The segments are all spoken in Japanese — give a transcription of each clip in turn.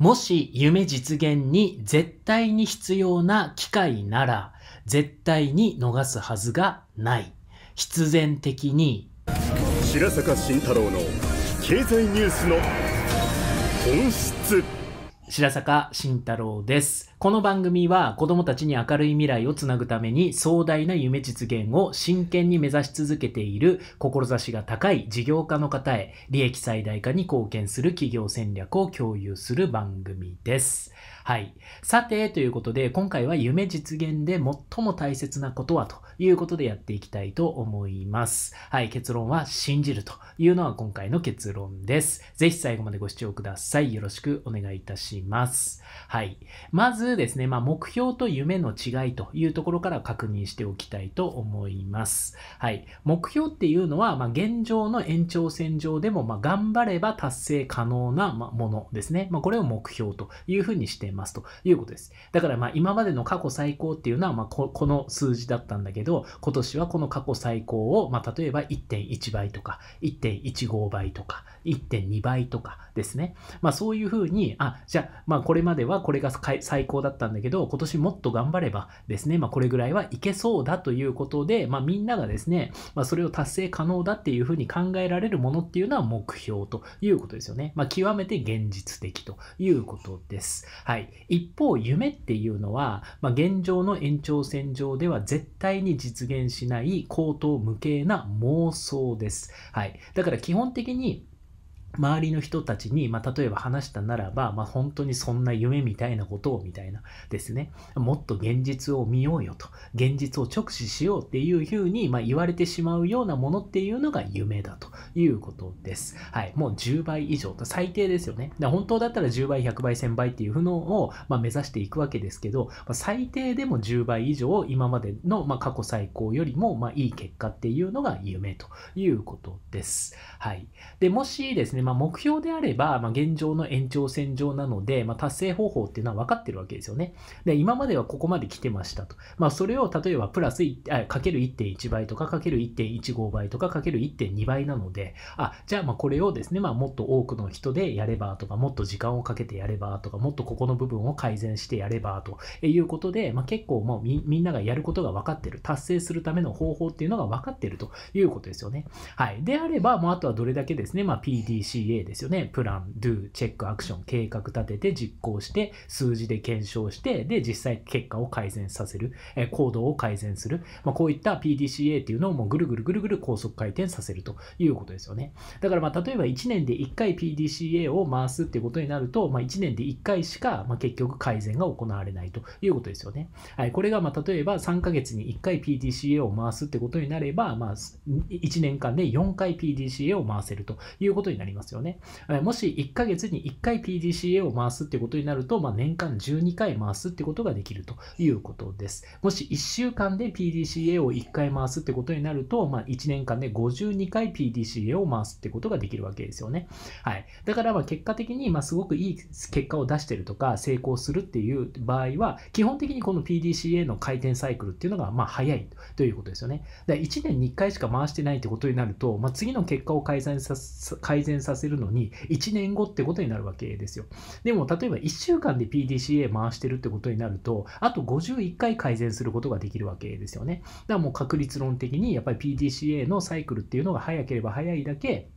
もし夢実現に絶対に必要な機会なら、絶対に逃すはずがない。必然的に、白坂慎太郎の経済ニュースの本質白坂慎太郎です。この番組は子供たちに明るい未来をつなぐために壮大な夢実現を真剣に目指し続けている志が高い事業家の方へ利益最大化に貢献する企業戦略を共有する番組です。はい。さて、ということで今回は夢実現で最も大切なことはということでやっていきたいと思います。はい。結論は信じるというのは今回の結論です。ぜひ最後までご視聴ください。よろしくお願いいたします。はい。まずですね、まあ、目標と夢の違いというところから確認しておきたいと思います。はい。目標っていうのは、まあ、現状の延長線上でも、まあ、頑張れば達成可能なものですね。まあ、これを目標というふうにしていますということです。だから、まあ、今までの過去最高っていうのは、まあ、ここの数字だったんだけど、今年はこの過去最高を、まあ、例えば1.1倍とか、1.15倍とか、1.2倍とかですね。まあそういうふうに、あ、じゃあ、まあこれまではこれが最高だったんだけど、今年もっと頑張ればですね、まあこれぐらいはいけそうだということで、まあみんながですね、まあそれを達成可能だっていうふうに考えられるものっていうのは目標ということですよね。まあ極めて現実的ということです。はい。一方、夢っていうのは、まあ現状の延長線上では絶対に実現しない高等無形な妄想です。はい。だから基本的に周りの人たちに、まあ、例えば話したならば、まあ、本当にそんな夢みたいなことをみたいなですね。もっと現実を見ようよと。現実を直視しようっていうふうに、まあ、言われてしまうようなものっていうのが夢だということです。はい。もう10倍以上と最低ですよね。で本当だったら10倍、100倍、1000倍っていうのを、まあ、目指していくわけですけど、まあ、最低でも10倍以上今までの、まあ、過去最高よりも、まあ、いい結果っていうのが夢ということです。はい。で、もしですね、まあ、目標であれば、まあ、現状の延長線上なので、まあ、達成方法っていうのは分かってるわけですよね。で、今まではここまで来てましたと。まあ、それを例えばプラス、あかける1.1倍とか、かける1.15倍とか、かける1.2倍なので、あ、じゃあまあこれをですね、まあ、もっと多くの人でやればとか、もっと時間をかけてやればとか、もっとここの部分を改善してやればということで、まあ、結構もうみみんながやることが分かってる。達成するための方法っていうのが分かってるということですよね。はい。であれば、もうあとはどれだけですね、まあ、PDCA ですよね。プラン、do、チェック、アクション、計画立てて実行して、数字で検証して、で、実際結果を改善させる、え行動を改善する。まあ、こういった PDCA っていうのをもうぐるぐるぐるぐる高速回転させるということですよね。だからまあ、例えば1年で1回 PDCA を回すっていうことになると、まあ、1年で1回しか、ま、結局改善が行われないということですよね。はい。これがま、例えば3ヶ月に1回 PDCA を回すってことになれば、まあ、1年間で4回 PDCA を回せるということになりますますよね。もし1ヶ月に1回 PDCA を回すってことになると、まあ、年間12回回すってことができるということです。もし1週間で PDCA を1回回すってことになると、まあ、1年間で52回 PDCA を回すってことができるわけですよね。はい。だからまあ結果的にまあすごくいい結果を出してるとか成功するっていう場合は、基本的にこの PDCA の回転サイクルっていうのがまあ早いということですよね。だから1年に1回しか回してないってことになると、まあ、次の結果を改善さ改善ささせるのに1年後ってことになるわけですよ。でも例えば1週間で PDCA 回してるってことになると、あと51回改善することができるわけですよね。だからもう確率論的にやっぱり PDCA のサイクルっていうのが早ければ早いだけ、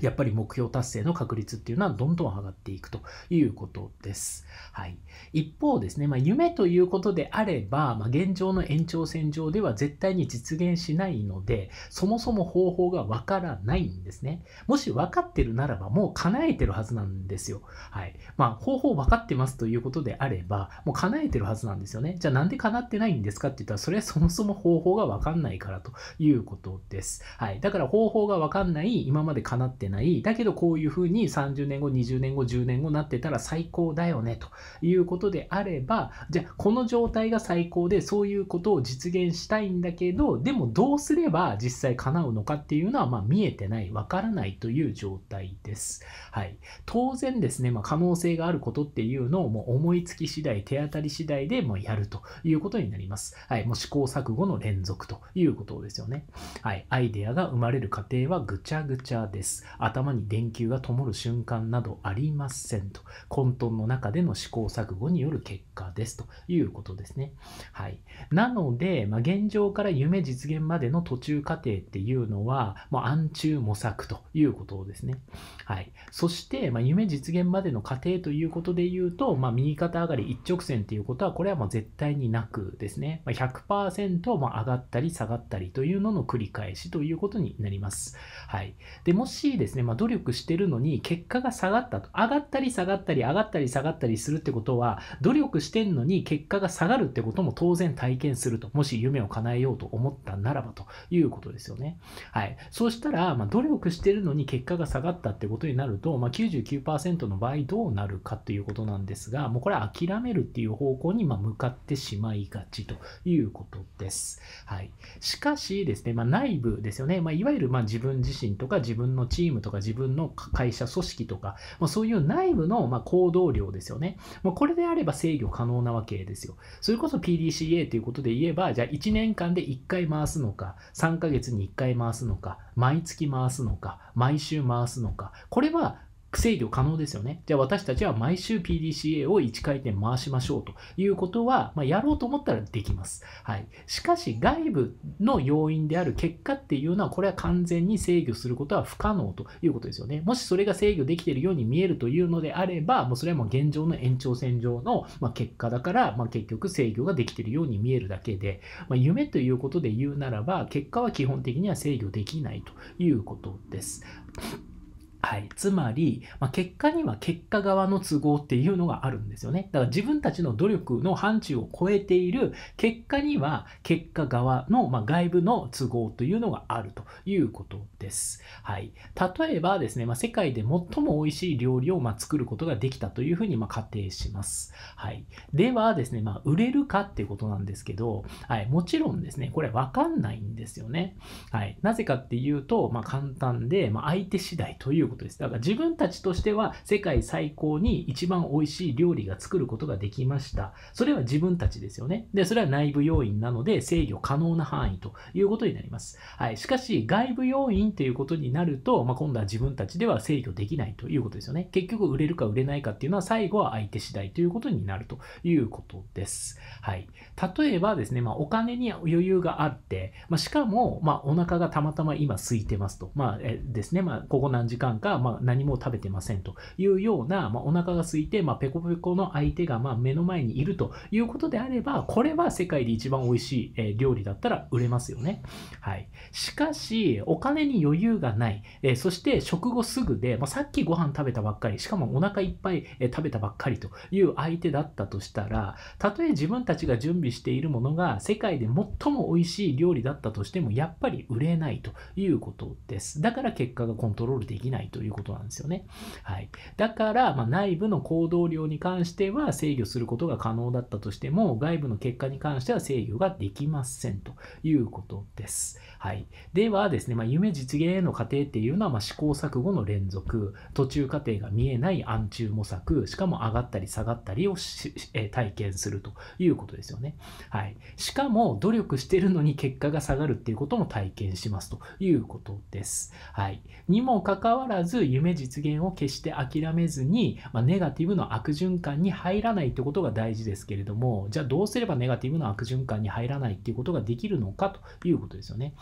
やっぱり目標達成の確率っていうのはどんどん上がっていくということです。はい。一方ですね、まあ、夢ということであれば、まあ、現状の延長線上では絶対に実現しないので、そもそも方法がわからないんですね。もし分かってるならば、もう叶えてるはずなんですよ。はい。まあ、方法分かってますということであれば、もう叶えてるはずなんですよね。じゃあなんで叶ってないんですかって言ったら、それはそもそも方法が分かんないからということです。はい。だから方法が分かんない、今まで叶ってない、だけどこういうふうに30年後、20年後、10年後なってたら最高だよねということであれば、じゃあこの状態が最高でそういうことを実現したいんだけど、でもどうすれば実際叶うのかっていうのはまあ見えてない、わからないという状態です。はい。当然ですね、まあ、可能性があることっていうのをもう思いつき次第、手当たり次第でもうやるということになります。はい。もう試行錯誤の連続ということですよね。はい。アイデアが生まれる過程はぐちゃぐちゃです。頭に電球が灯る瞬間などありませんと。混沌の中での試行錯誤による結果ですということですね。はい。なので、まあ、現状から夢実現までの途中過程っていうのは、もう暗中模索ということですね。はい。そして、まあ、夢実現までの過程ということで言うと、まあ、右肩上がり一直線っていうことは、これはもう絶対になくですね、まあ、100%ま上がったり下がったりというのの繰り返しということになります。はい。で、もしですね、まあ、努力してるのに結果が下がったと、上がったり下がったり、上がったり下がったりするってことは、努力してんのに結果が下がるってことも当然体験すると、もし夢を叶えようと思ったならばということですよね。はい。そうしたら、まあ、努力してるのに結果が下がったってことになると、まあ、99%の場合どうなるかということなんですが、もうこれは諦めるっていう方向にま向かってしまいがちということです。はい。しかしですね、ま、内部ですよね、ま、いわゆるま自分自身とか自分のチームとか自分の会社組織とか、まあ、そういう内部のま行動量ですよね。まあこれであれば制御可能なわけですよ。それこそ PDCA ということで言えば、じゃあ1年間で1回回すのか、3ヶ月に1回回すのか、毎月回すのか、毎週回すのか、これは制御可能ですよね。じゃあ私たちは毎週 PDCA を1回転回しましょうということは、まあ、やろうと思ったらできます。はい。しかし外部の要因である結果っていうのは、これは完全に制御することは不可能ということですよね。もしそれが制御できているように見えるというのであれば、もうそれはもう現状の延長線上の、ま結果だから、まあ、結局制御ができているように見えるだけで、まあ、夢ということで言うならば、結果は基本的には制御できないということです。はい。つまり、まあ、結果には結果側の都合っていうのがあるんですよね。だから自分たちの努力の範疇を超えている結果には結果側の、まあ、外部の都合というのがあるということです。はい。例えばですね、まあ、世界で最も美味しい料理をま作ることができたというふうにま仮定します。はい。ではですね、ま売れるかっていうことなんですけど、はい。もちろんですね、これわかんないんですよね。はい。なぜかっていうと、ま簡単で、ま相手次第ということことです。だから自分たちとしては世界最高に一番美味しい料理が作ることができました。それは自分たちですよね。で、それは内部要因なので制御可能な範囲ということになります。はい。しかし、外部要因ということになると、まあ、今度は自分たちでは制御できないということですよね。結局、売れるか売れないかっていうのは最後は相手次第ということになるということです。はい。例えばですね、まあ、お金に余裕があって、まあ、しかも、まあ、お腹がたまたま今空いてますと。まあ、えですね、まあ、ここ何時間かか、まあ、何も食べてませんというような、まあ、お腹が空いて、まあ、ペコペコの相手がまあ目の前にいるということであれば、これは世界で一番美味しい、え料理だったら売れますよね。はい。しかし、お金に余裕がない、えー、そして食後すぐで、まあ、さっきご飯食べたばっかり、しかもお腹いっぱい、え食べたばっかりという相手だったとしたら、たとえ自分たちが準備しているものが世界で最も美味しい料理だったとしても、やっぱり売れないということです。だから結果がコントロールできないということなんですよね。はい。だから、まあ、内部の行動量に関しては制御することが可能だったとしても、外部の結果に関しては制御ができませんということです。はい。ではですね、まあ、夢実現への過程っていうのは、まあ、試行錯誤の連続、途中過程が見えない暗中模索、しかも上がったり下がったりをえ体験するということですよね。はい。しかも、努力してるのに結果が下がるっていうことも体験しますということです。はい。にもかかわらず、夢実現を決して諦めずに、まあ、ネガティブの悪循環に入らないってことが大事ですけれども、じゃあどうすればネガティブの悪循環に入らないっていうことができるのかということですよね。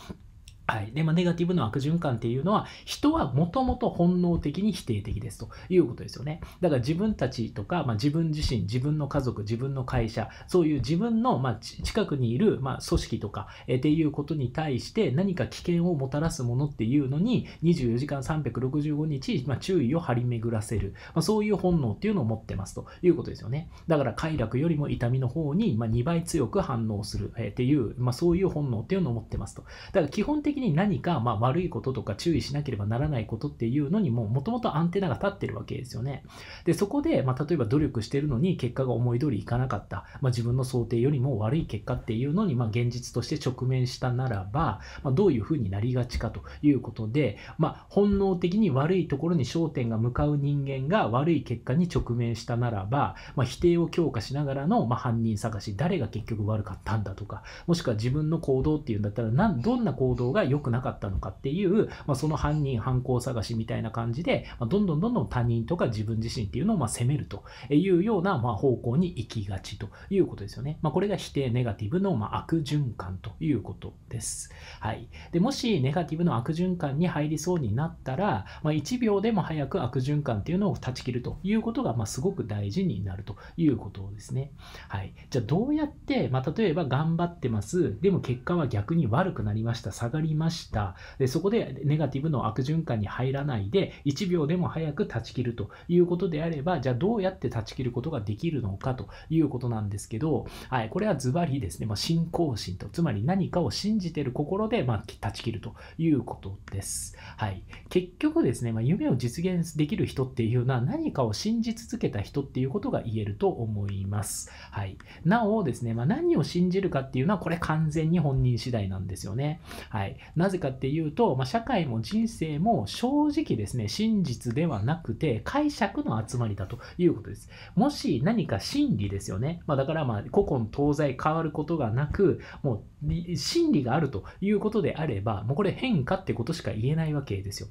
はい。で、まあ、ネガティブの悪循環っていうのは、人はもともと本能的に否定的ですということですよね。だから自分たちとか、まあ、自分自身、自分の家族、自分の会社、そういう自分の、まあ、近くにいる、まあ、組織とか、えっていうことに対して何か危険をもたらすものっていうのに、24時間365日、まあ、注意を張り巡らせる、まあ、そういう本能っていうのを持ってますということですよね。だから快楽よりも痛みの方に、まあ、2倍強く反応する、えっていう、まあ、そういう本能っていうのを持ってますと。だから基本的的に何かまあ悪いこととか注意しなければならないことっていうのにももともとアンテナが立ってるわけですよね。で、そこで、まあ、例えば努力してるのに結果が思い通りいかなかった、まあ、自分の想定よりも悪い結果っていうのに、まあ、現実として直面したならば、まあ、どういうふうになりがちかということで、まあ、本能的に悪いところに焦点が向かう人間が悪い結果に直面したならば、まあ、否定を強化しながらの、まあ、犯人探し、誰が結局悪かったんだとか、もしくは自分の行動っていうんだったら、なんどんな行動がが良くなかったのかっていう、まあ、その犯人、犯行探しみたいな感じで、まあ、どんどんどんどん他人とか自分自身っていうのをまあ責めるというようなまあ方向に行きがちということですよね。まあ、これが否定、ネガティブのまあ悪循環ということです。はい。で、もしネガティブの悪循環に入りそうになったら、まあ、1秒でも早く悪循環っていうのを断ち切るということがまあすごく大事になるということですね。はい。じゃあどうやって、まあ、例えば頑張ってます。でも結果は逆に悪くなりました。下がりました。で、そこでネガティブの悪循環に入らないで、1秒でも早く断ち切るということであれば、じゃあどうやって断ち切ることができるのかということなんですけど、はい。これはズバリですね、まあ、信仰心と、つまり何かを信じてる心で、まあ、断ち切るということです。はい。結局ですね、まあ、夢を実現できる人っていうのは何かを信じ続けた人っていうことが言えると思います。はい。なおですね、まあ、何を信じるかっていうのはこれ完全に本人次第なんですよね。はい。なぜかっていうと、まあ、社会も人生も正直ですね、真実ではなくて解釈の集まりだということです。もし何か真理ですよね。まあ、だからまあ古今東西変わることがなく、もう真理があるということであれば、もうこれ変化ってことしか言えないわけですよ。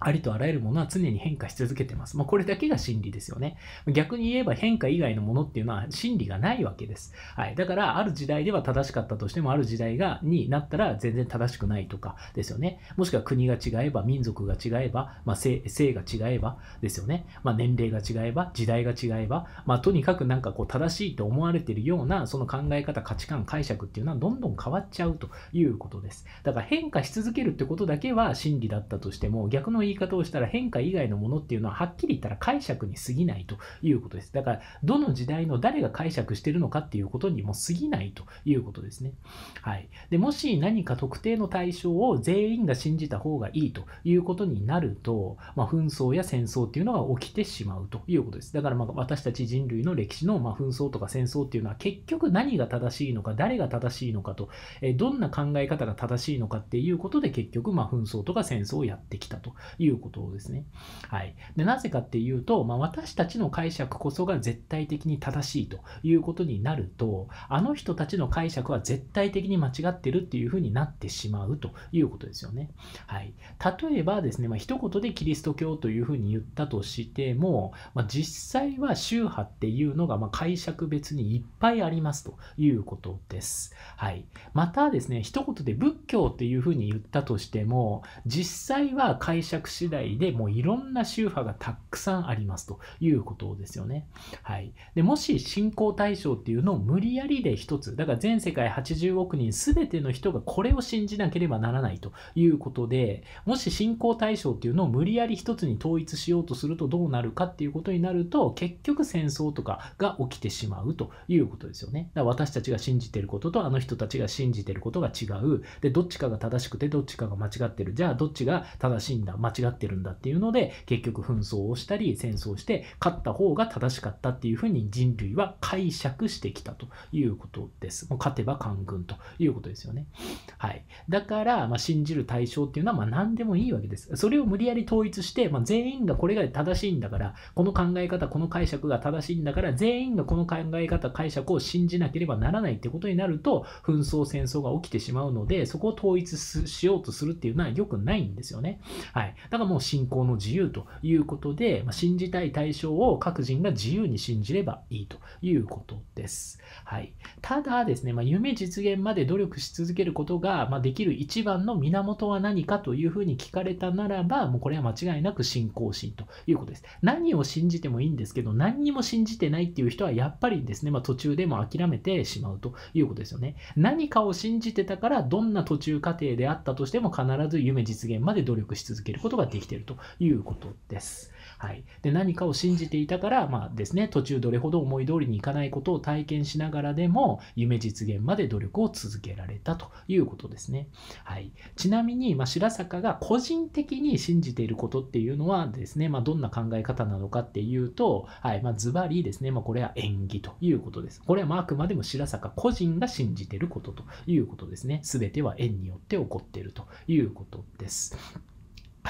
ありとあらゆるものは常に変化し続けてます。まあ、これだけが真理ですよね。逆に言えば変化以外のものっていうのは真理がないわけです。はい。だから、ある時代では正しかったとしても、ある時代が、になったら全然正しくないとかですよね。もしくは国が違えば、民族が違えば、まあ、性性が違えばですよね。まあ、年齢が違えば、時代が違えば、まあ、とにかくなんかこう正しいと思われているような、その考え方、価値観、解釈っていうのはどんどん変わっちゃうということです。だから変化し続けるってことだけは真理だったとしても、逆の言い言い方をしたら変化以外のものっていうのははっきり言ったら解釈に過ぎないということです。だから、どの時代の誰が解釈してるのかっていうことにも過ぎないということですね。はい。で、もし何か特定の対象を全員が信じた方がいいということになると、まあ、紛争や戦争っていうのが起きてしまうということです。だから、まあ、私たち人類の歴史の、ま、紛争とか戦争っていうのは結局何が正しいのか、誰が正しいのかと、えどんな考え方が正しいのかっていうことで結局、ま、紛争とか戦争をやってきたということですね。はい。で、なぜかっていうと、まあ、私たちの解釈こそが絶対的に正しいということになると、あの人たちの解釈は絶対的に間違ってるっていうふうになってしまうということですよね。はい。例えばですね、まあ、一言でキリスト教というふうに言ったとしても、まあ、実際は宗派っていうのがま解釈別にいっぱいありますということです。はい。またですね、一言で仏教っていうふうに言ったとしても、実際は解釈次第でもういろんな宗派がたくさんありますということですよね。はい。で、もし信仰対象っていうのを無理やりで一つ、だから全世界80億人全ての人がこれを信じなければならないということで、もし信仰対象っていうのを無理やり一つに統一しようとするとどうなるかっていうことになると、結局戦争とかが起きてしまうということですよね。だから私たちが信じてることとあの人たちが信じてることが違う。で、どっちかが正しくてどっちかが間違ってる。じゃあどっちが正しいんだ、間違ってるんだっていうので、結局紛争をしたり戦争して勝った方が正しかったっていうふうに人類は解釈してきたということです。もう勝てば官軍ということですよね。はい。だから、まあ、信じる対象っていうのはま何でもいいわけです。それを無理やり統一して、まあ、全員がこれが正しいんだから、この考え方、この解釈が正しいんだから、全員がこの考え方、解釈を信じなければならないってことになると、紛争、戦争が起きてしまうので、そこを統一しようとするっていうのは良くないんですよね。はい。だからもう信仰の自由ということで、まあ、信じたい対象を各人が自由に信じればいいということです。はい。ただですね、まあ、夢実現まで努力し続けることが、まあ、できる一番の源は何かというふうに聞かれたならば、もうこれは間違いなく信仰心ということです。何を信じてもいいんですけど、何にも信じてないっていう人はやっぱりですね、まあ、途中でも諦めてしまうということですよね。何かを信じてたから、どんな途中過程であったとしても必ず夢実現まで努力し続けることことができているということです。はい、で何かを信じていたから、まあですね、途中どれほど思い通りにいかないことを体験しながらでも夢実現まで努力を続けられたということですね。はい、ちなみに、まあ、白坂が個人的に信じていることっていうのはですね、まあ、どんな考え方なのかっていうと、はいま、ズバリですね、まあ、これは縁起ということです。これはまああくまでも白坂個人が信じていることということですね。すべては縁によって起こっているということです。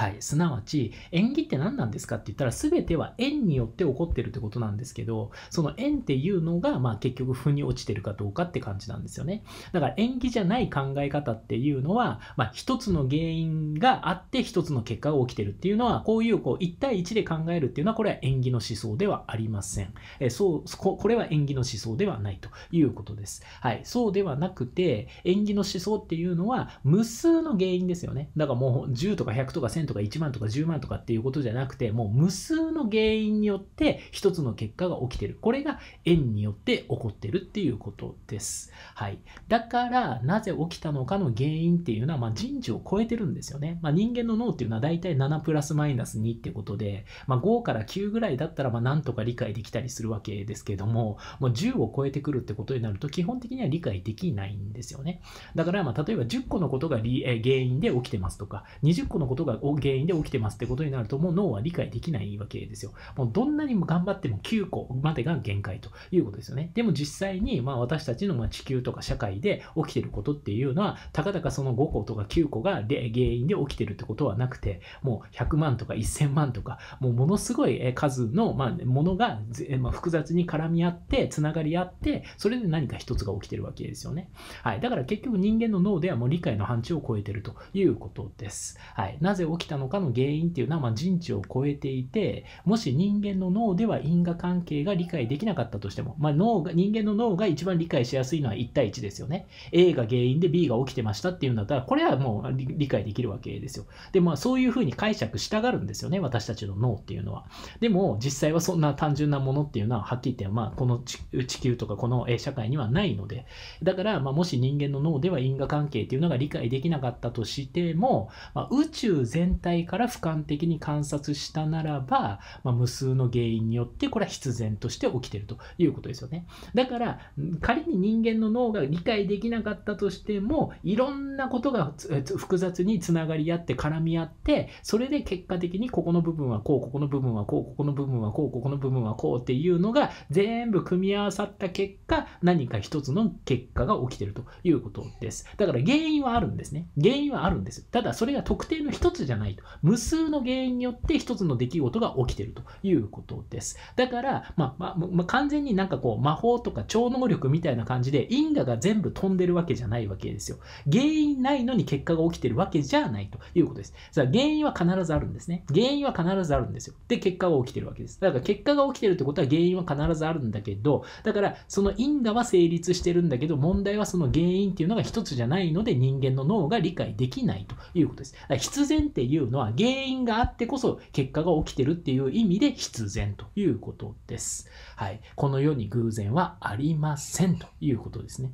はい、すなわち縁起って何なんですかって言ったら全ては縁によって起こってるってことなんですけどその縁っていうのが、まあ、結局負に落ちてるかどうかって感じなんですよね。だから縁起じゃない考え方っていうのは、まあ、つの原因があって一つの結果が起きてるっていうのはこういうこう1対1で考えるっていうのはこれは縁起の思想ではありません。えそうここれは縁起の思想ではないということです。はい。そうではなくて縁起の思想っていうのは無数の原因ですよね。だからもう10とか100とか1000とか1万とか10万とかっていうことじゃなくて、もう無数の原因によって一つの結果が起きてる。これが縁によって起こってるっていうことです。はい。だから、なぜ起きたのかの原因っていうのは、まあ、人知を超えてるんですよね。まあ、人間の脳っていうのは大体7プラスマイナス2ってことで、まあ、5から9ぐらいだったら、まあ、なんとか理解できたりするわけですけども、もう10を超えてくるってことになると、基本的には理解できないんですよね。だから、まあ、例えば10個のことが理、え原因で起きてますとか、20個のことが原因で起きてますってことになると、もう脳は理解できないわけですよ。もうどんなにも頑張っても9個までが限界ということですよね。でも実際に、まあ、私たちのま地球とか社会で起きてることっていうのは、たかだかその5個とか9個が原因で起きてるってことはなくて、もう100万とか1000万とか、もうものすごい数の、ま、ものが、ま複雑に絡み合って、つながり合って、それで何か一つが起きてるわけですよね。はい。だから結局人間の脳ではもう理解の範疇を超えてるということです。はい。なぜ起きたのかの原因っていうのは、まあ、人知を超えていて、もし人間の脳では因果関係が理解できなかったとしても、まあ、脳が、人間の脳が一番理解しやすいのは1対1ですよね。A が原因で B が起きてましたっていうんだったら、これはもう理解できるわけですよ。で、まあ、そういうふうに解釈したがるんですよね、私たちの脳っていうのは。でも、実際はそんな単純なものっていうのは、はっきり言って、まあ、この地球とかこの社会にはないので、だから、まあ、もし人間の脳では因果関係っていうのが理解できなかったとしても、まあ、宇宙全全体から俯瞰的に観察したならば、まあ、無数の原因によってこれは必然として起きてるということですよね。だから仮に人間の脳が理解できなかったとしてもいろんなことが複雑につながり合って絡み合ってそれで結果的にここの部分はこうここの部分はこうここの部分はこうここの部分はこうっていうのが全部組み合わさった結果何か一つの結果が起きてるということです。だから原因はあるんですね。原因はあるんです。ただそれが特定の一つじゃないと。無数の原因によって一つの出来事が起きているということです。だから、まあ、まあ、まあ、完全になんかこう魔法とか超能力みたいな感じで因果が全部飛んでるわけじゃないわけですよ。原因ないのに結果が起きてるわけじゃないということです。さあ原因は必ずあるんですね。原因は必ずあるんですよ。で、結果が起きてるわけです。だから結果が起きてるってことは原因は必ずあるんだけど、だからその因果は成立してるんだけど、問題はその原因っていうのが一つじゃないので人間の脳が理解できないということです。必然っていうのは原因があってこそ結果が起きてるっていう意味で必然ということです。はい。この世に偶然はありませんということですね。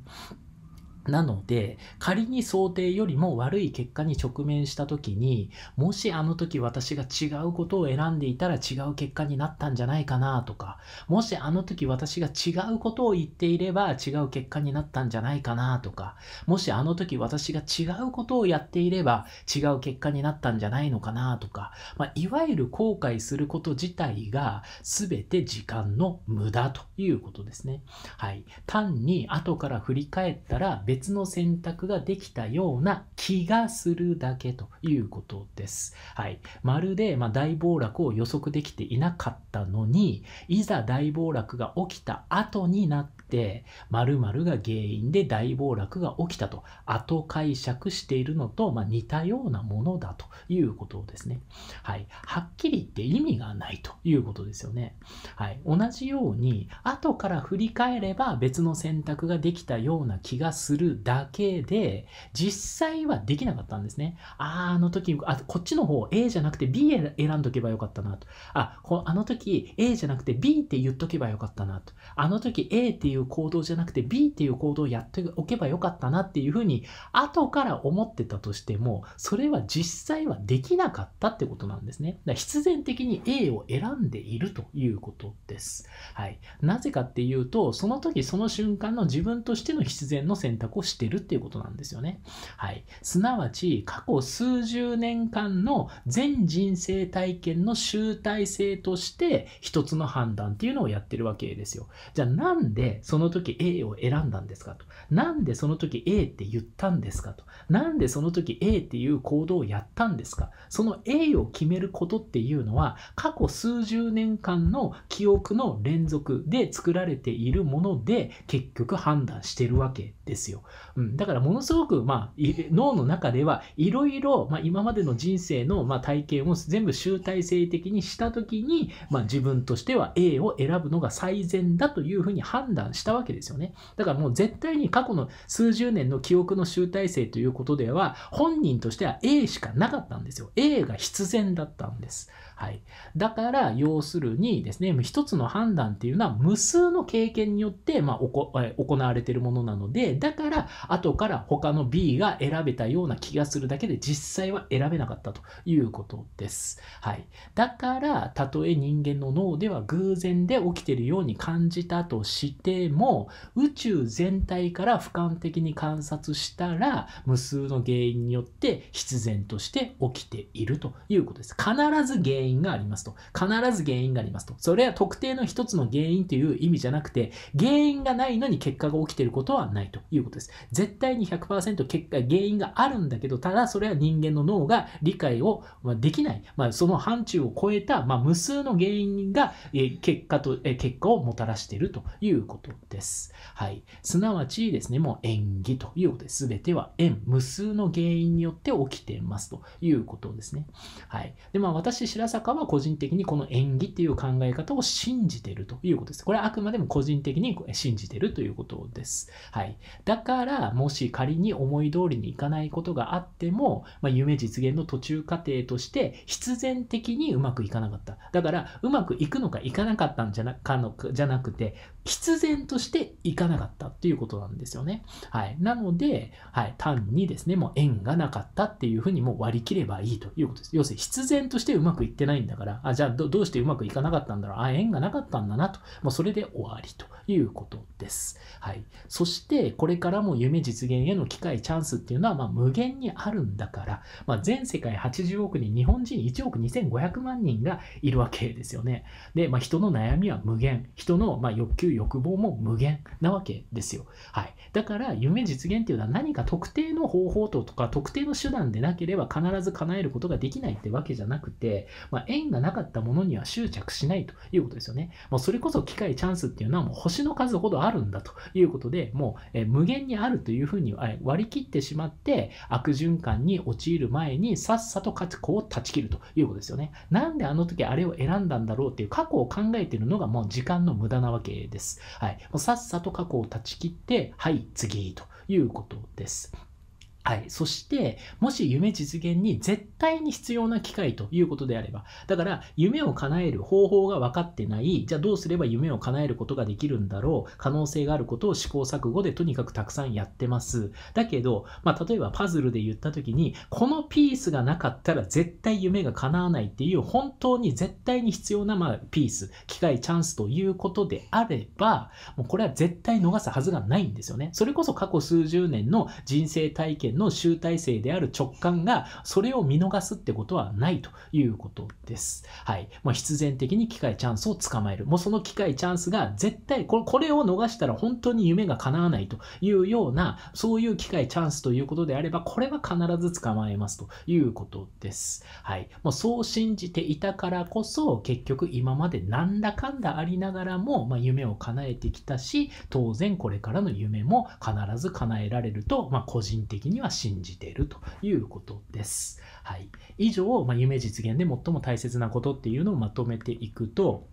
なので、仮に想定よりも悪い結果に直面した時に、もしあの時私が違うことを選んでいたら違う結果になったんじゃないかなとか、もしあの時私が違うことを言っていれば違う結果になったんじゃないかなとか、もしあの時私が違うことをやっていれば違う結果になったんじゃないのかなとか、まあ、いわゆる後悔すること自体が全て時間の無駄ということですね。はい。単に後から振り返ったら別別の選択ができたような気がするだけということです。はい。まるで、ま大暴落を予測できていなかったのに、いざ大暴落が起きた後になって、〇〇が原因で大暴落が起きたと後解釈しているのと、まあ、似たようなものだということですね。はい。はっきり言って意味がないということですよね。はい。同じように、後から振り返れば別の選択ができたような気がするだけで、実際はできなかったんですね。ああ、あの時、あ、こっちの方 A じゃなくて B 選んどけばよかったなと。あ、こあの時 A じゃなくて B って言っとけばよかったなと。あの時 A っていう行動じゃなくて B っていう行動をやっておけばよかったなっていうふうに、後から思ってたとしても、それは実際はできなかったってことなんですね。だ必然的に A を選んでいるということです。はい。なぜかっていうと、その時その瞬間の自分としての必然の選択越してるっていうことなんですよね。はい。すなわち、過去数十年間の全人生体験の集大成として一つの判断っていうのをやってるわけですよ。じゃあなんでその時 A を選んだんですかと。なんでその時 A って言ったんですかと。なんでその時 A っていう行動をやったんですかその A を決めることっていうのは過去数十年間の記憶の連続で作られているもので結局判断してるわけですよ。うん、だからものすごく、まあ、脳の中ではいろいろ今までの人生の、まあ、体験を全部集大成的にした時に、まあ、自分としては A を選ぶのが最善だというふうに判断したわけですよね。だからもう絶対に過去の数十年の記憶の集大成ということでは本人としては A しかなかったんですよ。A が必然だったんです。はい。だから、要するにですね、一つの判断っていうのは無数の経験によって、まあ、行われているものなので、だから、後から他の B が選べたような気がするだけで、実際は選べなかったということです。はい。だから、たとえ人間の脳では偶然で起きているように感じたとしても、宇宙全体から俯瞰的に観察したら、無数の原因によって必然として起きているということです。必ず原因因がありますと。必ず原因がありますと。それは特定の一つの原因という意味じゃなくて、原因がないのに結果が起きていることはないということです。絶対に100%結果、原因があるんだけど、ただそれは人間の脳が理解をできない。まあ、その範疇を超えた、まあ、無数の原因が結果と、結果をもたらしているということです。はい。すなわちですね、もう縁起ということです。全ては縁、無数の原因によって起きていますということですね。はい。で、まあ私、白坂は個人的にこの縁起っていう考え方を信じているということです。これはあくまでも個人的に信じているということです。はい。だから、もし仮に思い通りにいかないことがあっても、まあ、夢実現の途中過程として必然的にうまくいかなかった。だから、うまくいくのかいかなかったんじゃなかのじゃなくて、必然としていかなかったっていうことなんですよね。はい。なので、はい。単にですね、もう縁がなかったっていうふうにもう割り切ればいいということです。要するに必然としてうまくいってないんだから、あ、じゃあどうしてうまくいかなかったんだろう。あ、縁がなかったんだなと。もうそれで終わりということです。はい。そして、これからも夢実現への機会、チャンスっていうのは、まあ、無限にあるんだから、まあ、全世界80億人、日本人1億2500万人がいるわけですよね。で、まあ、人の悩みは無限。人の、ま欲求、欲望も無限なわけですよ。はい。だから、夢実現っていうのは何か特定の方法とか、特定の手段でなければ必ず叶えることができないってわけじゃなくて、まあ、ま縁がなかったものには執着しないということですよね。もうそれこそ機会、チャンスっていうのはもう星の数ほどあるんだということで、もう、え無限にあるというふうに割り切ってしまって、悪循環に陥る前にさっさと過去を断ち切るということですよね。なんであの時あれを選んだんだろうっていう過去を考えているのがもう時間の無駄なわけです。はい。もうさっさと過去を断ち切って、はい、次ということです。はい。そして、もし夢実現に絶対に必要な機会ということであれば、だから夢を叶える方法が分かってない、じゃあどうすれば夢を叶えることができるんだろう、可能性があることを試行錯誤でとにかくたくさんやってます。だけど、まあ、例えばパズルで言った時に、このピースがなかったら絶対夢が叶わないっていう、本当に絶対に必要な、まあ、ピース、機会、チャンスということであれば、もうこれは絶対逃すはずがないんですよね。それこそ過去数十年の人生体験の集大成である直感がそれを見逃すってことはないということです。はい。まあ、必然的に機会チャンスを捕まえる。もうその機会チャンスが絶対これ、これを逃したら本当に夢が叶わないというような、そういう機会チャンスということであれば、これは必ず捕まえますということです。はい。もうそう信じていたからこそ、結局今までなんだかんだありながらも、まあ、夢を叶えてきたし、当然これからの夢も必ず叶えられると、まあ、個人的には信じじているということです。はい。以上、まあ、夢実現で最も大切なことっていうのをまとめていくと、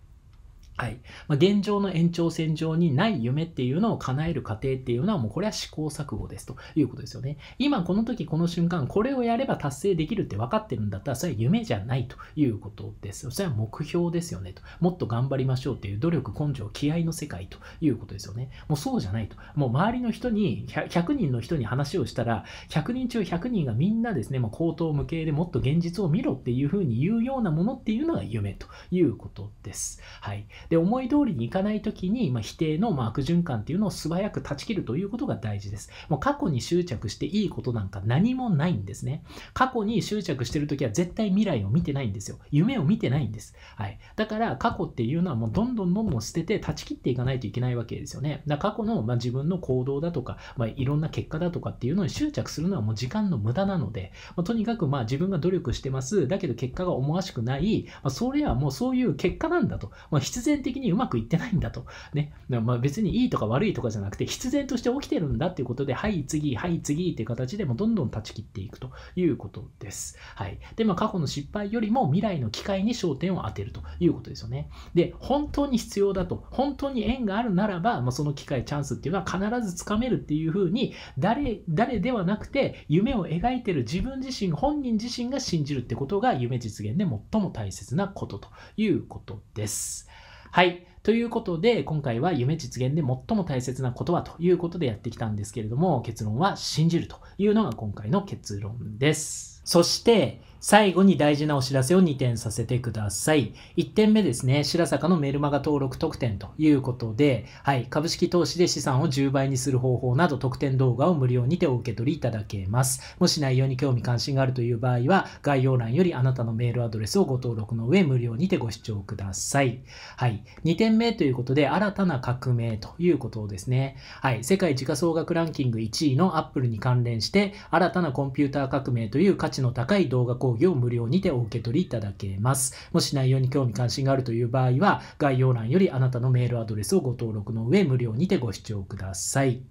はい。まあ、現状の延長線上にない夢っていうのを叶える過程っていうのはもうこれは試行錯誤ですということですよね。今この時この瞬間これをやれば達成できるって分かってるんだったらそれは夢じゃないということです。それは目標ですよねと。もっと頑張りましょうっていう努力、根性、気合の世界ということですよね。もうそうじゃないと。もう周りの人に100人の人に話をしたら100人中100人がみんなですね、もう口頭無形でもっと現実を見ろっていうふうに言うようなものっていうのが夢ということです。はい。で、思い通りにいかないときに、まあ、否定のま悪循環っていうのを素早く断ち切るということが大事です。もう過去に執着していいことなんか何もないんですね。過去に執着してるときは絶対未来を見てないんですよ。夢を見てないんです。はい。だから過去っていうのはもうどんどんどんどん捨てて断ち切っていかないといけないわけですよね。だ過去のまあ自分の行動だとか、まあ、いろんな結果だとかっていうのに執着するのはもう時間の無駄なので、まあ、とにかくまあ自分が努力してます。だけど結果が思わしくない。まあ、それはもうそういう結果なんだと。まあ、必然的にうまくいってないんだと。ね。まあ、別にいいとか悪いとかじゃなくて、必然として起きてるんだっていうことで、はい、次、はい、次っていう形でもどんどん断ち切っていくということです。はい。で、まあ、過去の失敗よりも未来の機会に焦点を当てるということですよね。で、本当に必要だと、本当に縁があるならば、まあ、その機会、チャンスっていうのは必ずつかめるっていうふうに、誰、誰ではなくて、夢を描いてる自分自身、本人自身が信じるってことが夢実現で最も大切なことということです。はい。ということで、今回は夢実現で最も大切なことはということでやってきたんですけれども、結論は信じるというのが今回の結論です。そして、最後に大事なお知らせを2点させてください。1点目ですね、白坂のメルマガ登録特典ということで、はい、株式投資で資産を10倍にする方法など特典動画を無料にてお受け取りいただけます。もし内容に興味関心があるという場合は、概要欄よりあなたのメールアドレスをご登録の上、無料にてご視聴ください。はい、2点目ということで、新たな革命ということですね。はい、世界時価総額ランキング1位のアップルに関連して、新たなコンピューター革命という価値の高い動画講義を無料にてお受け取りいただけます。もし内容に興味関心があるという場合は、概要欄よりあなたのメールアドレスをご登録の上、無料にてご視聴ください。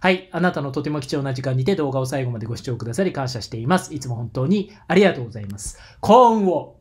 はい。あなたのとても貴重な時間にて動画を最後までご視聴くださり感謝しています。いつも本当にありがとうございます。幸運を